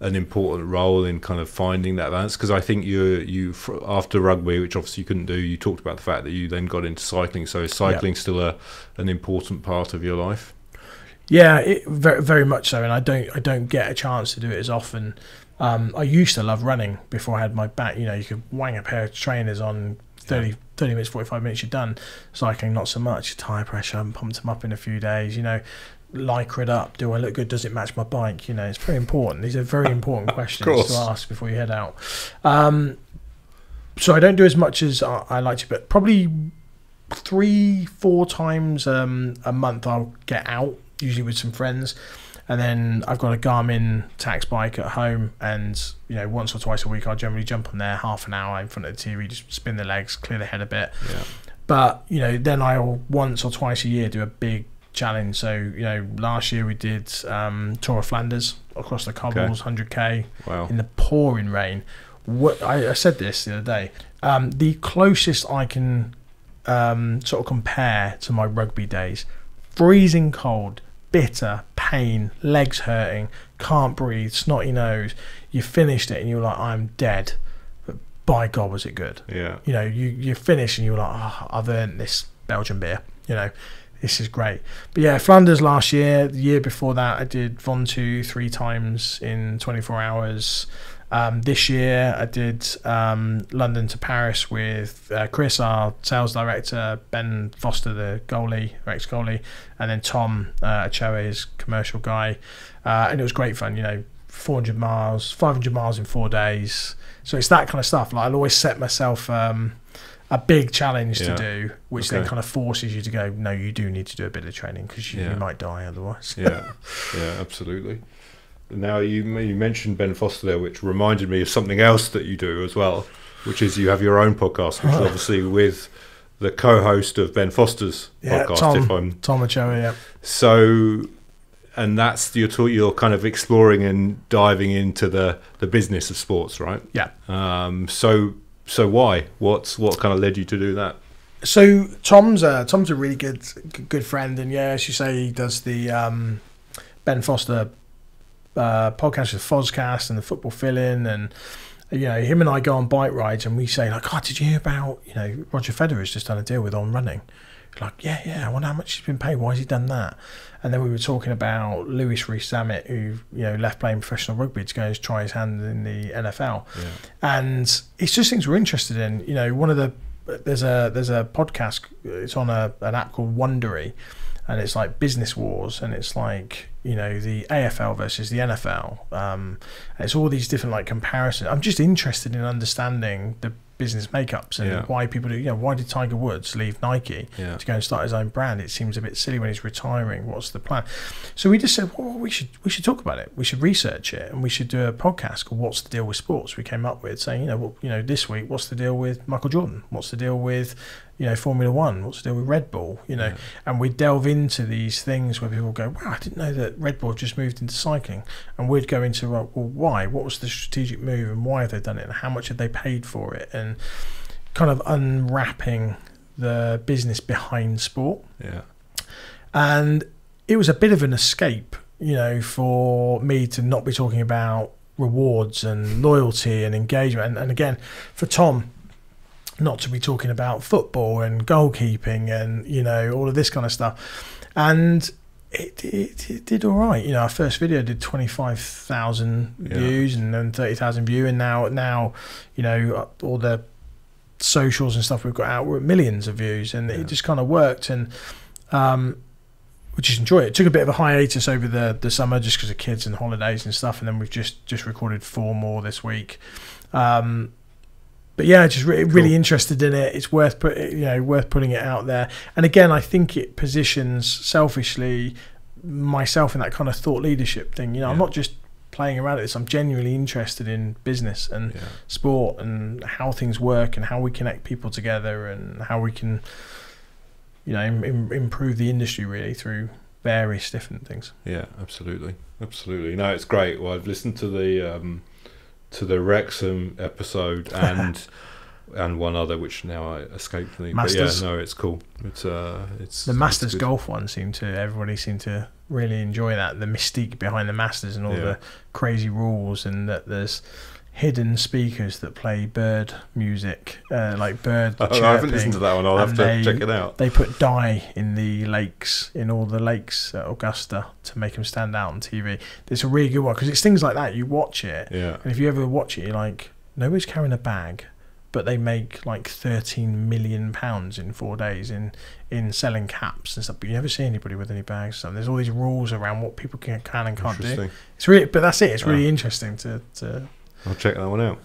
an important role in kind of finding that balance? Because I think you you after rugby, which obviously you couldn't do, you talked about the fact that you then got into cycling. So is cycling still a an important part of your life? Yeah, it, very very much so, and I don't I don't get a chance to do it as often. Um, I used to love running before I had my back. You know, you could wang a pair of trainers on 30, 30 minutes, forty five minutes, you're done. Cycling, not so much. Tire pressure, I haven't pumped them up in a few days. You know, lycra it up. Do I look good? Does it match my bike? You know, it's very important. These are very important questions to ask before you head out. Um, so I don't do as much as I, I like to, but probably three, four times um, a month I'll get out, usually with some friends. And then I've got a Garmin Tacx bike at home, and you know once or twice a week I'll generally jump on there half an hour in front of the TV, just spin the legs, clear the head a bit. Yeah, But you know then I'll once or twice a year do a big challenge. So you know last year we did um, Tour of Flanders across the cobbles, 100k wow, in the pouring rain. What I, I said this the other day. Um, the closest I can um, sort of compare to my rugby days: freezing cold, bitter, pain, legs hurting, can't breathe, snotty nose. You finished it and you're like, I'm dead. But by God, was it good? yeah, you know, you you finish and you're like, oh, I've earned this Belgian beer. You know, this is great. But yeah, Flanders last year, the year before that, I did Ventoux three times in 24 hours. Um, this year, I did um, London to Paris with uh, Chris, our sales director, Ben Foster, the goalie, ex goalie, and then Tom uh, Ochoa, his commercial guy. Uh, and it was great fun, you know, 400 miles, 500 miles in four days. So it's that kind of stuff. Like I'll always set myself um, a big challenge Yeah. to do, which then kind of forces you to go, no, you do need to do a bit of training because you, Yeah. you might die otherwise. yeah, yeah, absolutely. Now you you mentioned Ben Foster there, which reminded me of something else that you do as well, which is you have your own podcast, which is obviously with the co-host of Ben Foster's Yeah, podcast. Tom. If I'm Tom Ochoa, yeah. so, and that's you're talk, you're kind of exploring and diving into the the business of sports, right? Yeah. Um. So so why? What's what kind of led you to do that? So Tom's a, Tom's a really good good friend, and yeah, as you say, he does the um, Ben Foster uh, podcast with Fozcast and the football fill-in, and you know him and I go on bike rides, and we say like, "Oh, did you hear about you know Roger Federer's just done a deal with On Running?" Like, yeah, yeah. I wonder how much he's been paid. Why has he done that? And then we were talking about Louis Rees-Zammit, who you know left playing professional rugby to go and try his hand in the NFL Yeah. and it's just things we're interested in. You know, one of the there's a there's a podcast. It's on a an app called Wondery, and it's like business wars, and it's like you know the AFL versus the NFL. Um, it's all these different like comparisons. I'm just interested in understanding the business makeups and Yeah. why people do. You know, why did Tiger Woods leave Nike? Yeah. to go and start his own brand. It seems a bit silly when he's retiring. What's the plan? So we just said, well, we should we should talk about it. We should research it, and we should do a podcast called "What's the Deal with Sports." We came up with saying, you know, what, you know, this week, what's the deal with Michael Jordan? What's the deal with you know Formula One? What's the deal with Red Bull? You know, Yeah. and we delve into these things where people go, wow, I didn't know that Red Bull just moved into cycling, and we'd go into well, well why? What was the strategic move, and why have they done it, and how much have they paid for it, and kind of unwrapping the business behind sport Yeah. and it was a bit of an escape, you know, for me to not be talking about rewards and loyalty and engagement, and, and again, for Tom, not to be talking about football and goalkeeping and you know all of this kind of stuff, and. It, it, it did all right. You know, our first video did twenty five thousand Yeah. views and then thirty thousand view, and now now, you know, all the socials and stuff we've got out were millions of views, and Yeah. it just kind of worked. And um, we just enjoy it. it. Took a bit of a hiatus over the the summer just because of kids and holidays and stuff, and then we've just just recorded four more this week. Um, but yeah, just re- really Cool. interested in it. It's worth put you know worth putting it out there. And again, I think it positions selfishly myself in that kind of thought leadership thing. You know, I'm not just playing around at this. I'm genuinely interested in business and Yeah. sport and how things work and how we connect people together and how we can, you know, im- improve the industry really through various different things. Yeah, absolutely, absolutely. No, it's great. Well, I've listened to the um, to the Wrexham episode and and one other which now I escaped me. Masters. But yeah, no, it's cool. It's uh, it's The Masters good. golf one seemed to everybody seemed to really enjoy that the mystique behind the Masters and all Yeah. the crazy rules and that there's hidden speakers that play bird music, uh, like bird. Oh, I haven't listened to that one. I'll have to they- check it out. They put dye in the lakes, in all the lakes at Augusta to make them stand out on TV. It's a really good one because it's things like that. You watch it, Yeah, and if you ever watch it, you're like, nobody's carrying a bag, but they make like 13 million pounds in four days in in selling caps and stuff. But you never see anybody with any bags. So there's all these rules around what people can, can and can't do. It's really, but that's it. It's really Ah. interesting to, to I'll check that one out.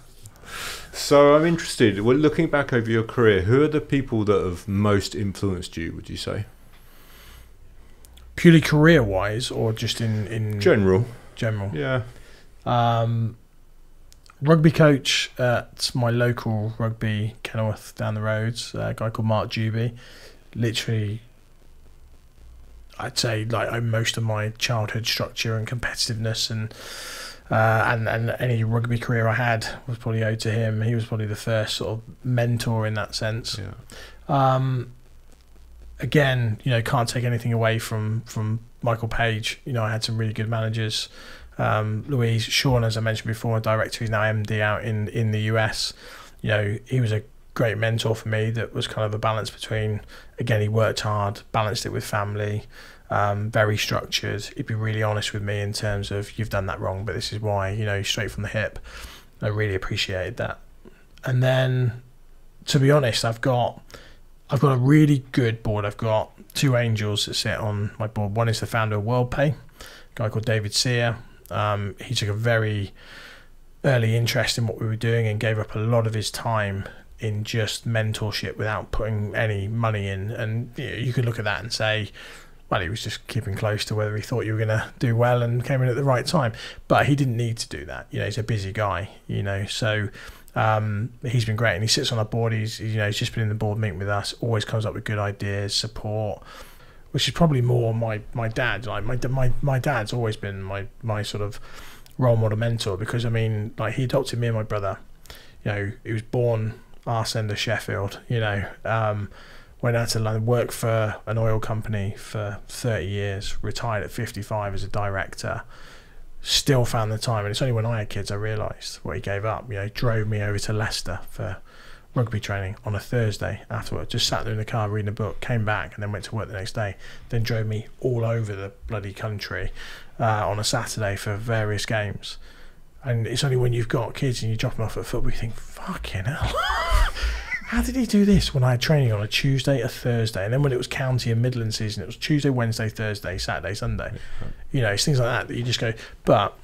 So I'm interested. Well, looking back over your career, who are the people that have most influenced you? Would you say purely career wise or just in in general? general. Yeah, Um, rugby coach at my local rugby Kenilworth down the road, a guy called Mark Juby. Literally, I'd say like most of my childhood structure and competitiveness and uh, and and any rugby career I had was probably owed to him. He was probably the first sort of mentor in that sense. yeah, Um, again, you know, can't take anything away from from Michael Page. You know, I had some really good managers. Um, Louise Sean, as I mentioned before, a director who's now MD out in in the US. You know, he was a great mentor for me. That was kind of a balance between. Again, he worked hard, balanced it with family. Um, very structured. He'd be really honest with me in terms of you've done that wrong, but this is why. You know, straight from the hip. I really appreciated that. And then, to be honest, I've got I've got a really good board. I've got two angels that sit on my board. One is the founder of WorldPay, a guy called David Sear. Um, he took a very early interest in what we were doing and gave up a lot of his time in just mentorship without putting any money in. And you, know, you could look at that and say, well, he was just keeping close to whether he thought you were going to do well and came in at the right time. But he didn't need to do that. You know, he's a busy guy, you know. So Um, he's been great, and he sits on our board. He's you know he's just been in the board meeting with us. Always comes up with good ideas, support, which is probably more my my dad. Like my my my dad's always been my my sort of role model mentor because I mean like he adopted me and my brother. You know he was born arse end of Sheffield. You know. Um, went out to London, worked for an oil company for 30 years, retired at 55 as a director, still found the time. And it's only when I had kids I realised what he gave up. You know, drove me over to Leicester for rugby training on a Thursday afterwards. Just sat there in the car reading a book, came back, and then went to work the next day. Then drove me all over the bloody country uh, on a Saturday for various games. And it's only when you've got kids and you drop them off at football, you think, fucking hell. How did he do this when I had training on a Tuesday, a Thursday, and then when it was county and Midland season, it was Tuesday, Wednesday, Thursday, Saturday, Sunday. You know, it's things like that that you just go. But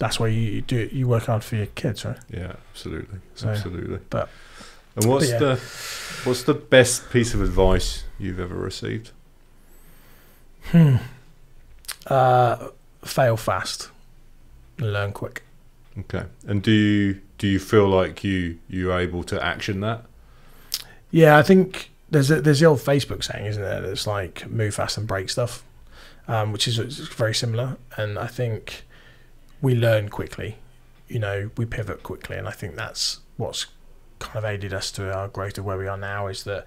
that's why you do it. You work hard for your kids, right? Yeah, absolutely, So, absolutely. but- and what's but yeah. the what's the best piece of advice you've ever received? Hmm. Uh, fail fast, learn quick. Okay, and do you do you feel like you you're able to action that? Yeah, I think there's a, there's the old Facebook saying, isn't there? It's like move fast and break stuff, um, which is very similar. And I think we learn quickly. You know, we pivot quickly, and I think that's what's kind of aided us to our growth to where we are now. Is that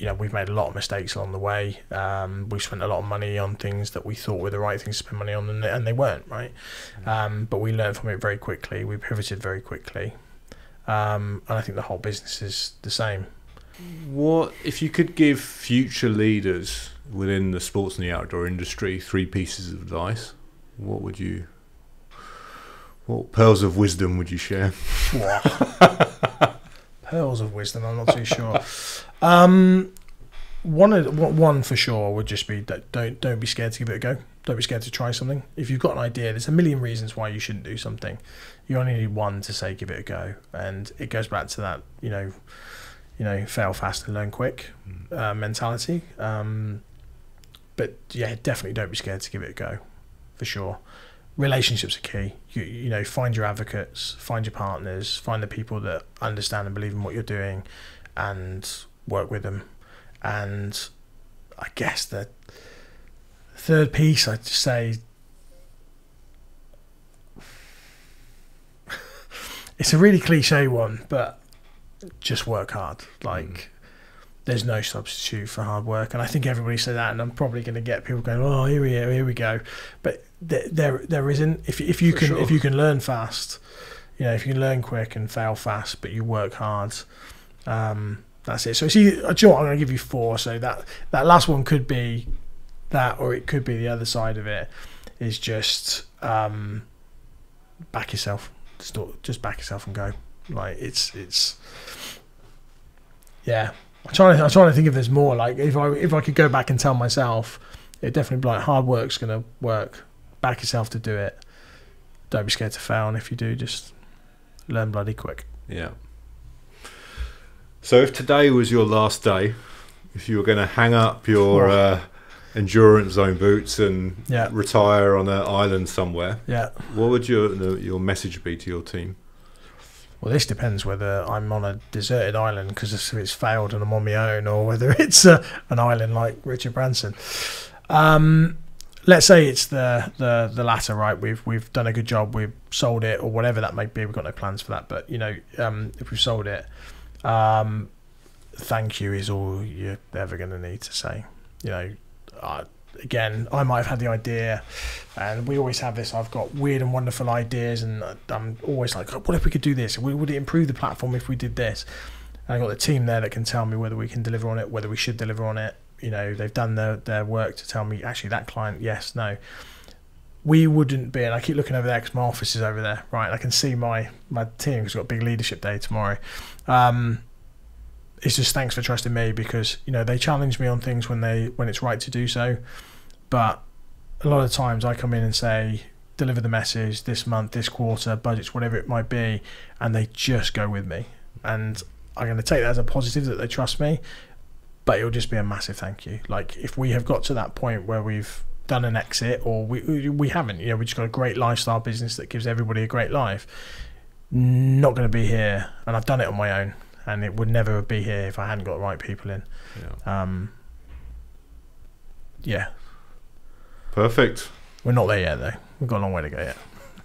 you know we've made a lot of mistakes along the way. Um, we've spent a lot of money on things that we thought were the right things to spend money on, and, and they weren't right. Um, but we learned from it very quickly. We pivoted very quickly, um, and I think the whole business is the same. What if you could give future leaders within the sports and the outdoor industry three pieces of advice? What would you? What pearls of wisdom would you share? pearls of wisdom. I'm not too sure. Um, one one one for sure would just be that don't don't be scared to give it a go. Don't be scared to try something. If you've got an idea, there's a million reasons why you shouldn't do something. You only need one to say give it a go, and it goes back to that you know, you know, fail fast and learn quick uh, mentality. Um, but yeah, definitely don't be scared to give it a go, for sure. Relationships are key. You you know, find your advocates, find your partners, find the people that understand and believe in what you're doing, and work with them. And I guess the third piece, I'd say, it's a really cliche one, but just work hard. Like, there's no substitute for hard work, and I think everybody said that, and I'm probably going to get people going, "Oh, here we go, here we go," but there there, there isn't. If if you For can sure. if you can learn fast, you know, if you can learn quick and fail fast, but you work hard, um, that's it. So it's either, uh, do you know what, I'm going to give you four. So that that last one could be that, or it could be the other side of it. Is just um, back yourself. Just, just back yourself and go. Like it's it's yeah. I'm trying to I'm trying to think if there's more. Like if I if I could go back and tell myself, it definitely like hard work's gonna work. Back yourself to do it. Don't be scared to fail, and if you do, just learn bloody quick. Yeah. So if today was your last day, if you were going to hang up your uh, endurance zone boots and Yeah. retire on an island somewhere, Yeah. what would your your message be to your team? Well, this depends whether I'm on a deserted island because it's, it's failed and I'm on my own, or whether it's uh, an island like Richard Branson. Um, let's say it's the, the the latter, right? We've we've done a good job. We've sold it, or whatever that may be. We've got no plans for that, but you know, um, if we've sold it, um, thank you is all you're ever going to need to say. You know, uh, again, I might have had the idea, and we always have this. I've got weird and wonderful ideas, and I'm always like, "Oh, what if we could do this? Would would it improve the platform if we did this? And I've got the team there that can tell me whether we can deliver on it, whether we should deliver on it. You know, they've done their, their work to tell me, actually, that client, yes, no. We wouldn't be, and I keep looking over there because my office is over there, right? I can see my, my team we've got big leadership day tomorrow. Um, it's just thanks for trusting me because you know they challenge me on things when they when it's right to do so but a lot of times i come in and say deliver the message this month this quarter budgets whatever it might be and they just go with me and i'm going to take that as a positive that they trust me but it'll just be a massive thank you like if we have got to that point where we've done an exit or we we haven't you know we just got a great lifestyle business that gives everybody a great life not going to be here, and I've done it on my own, and it would never be here if I hadn't got the right people in. Yeah. Um, yeah, Perfect. we're not there yet though. We've got a long way to go yet.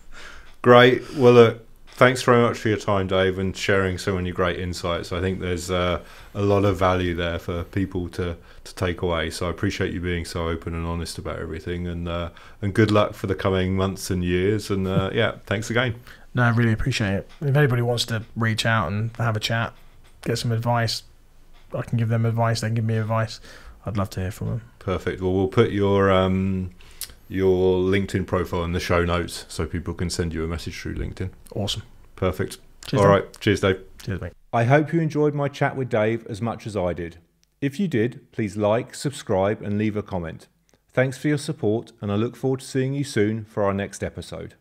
Great. Well, look, thanks very much for your time, Dave, and sharing so many great insights. I think there's uh, a lot of value there for people to, to take away. So I appreciate you being so open and honest about everything, and uh, and good luck for the coming months and years. And uh, yeah, thanks again. No, I really appreciate it. If anybody wants to reach out and have a chat, get some advice, I can give them advice. They can give me advice. I'd love to hear from them. Perfect. Well, we'll put your um, your LinkedIn profile in the show notes so people can send you a message through LinkedIn. Awesome. Perfect. Cheers, All Dave. right. Cheers, Dave. Cheers, mate. I hope you enjoyed my chat with Dave as much as I did. If you did, please like, subscribe, and leave a comment. Thanks for your support, and I look forward to seeing you soon for our next episode.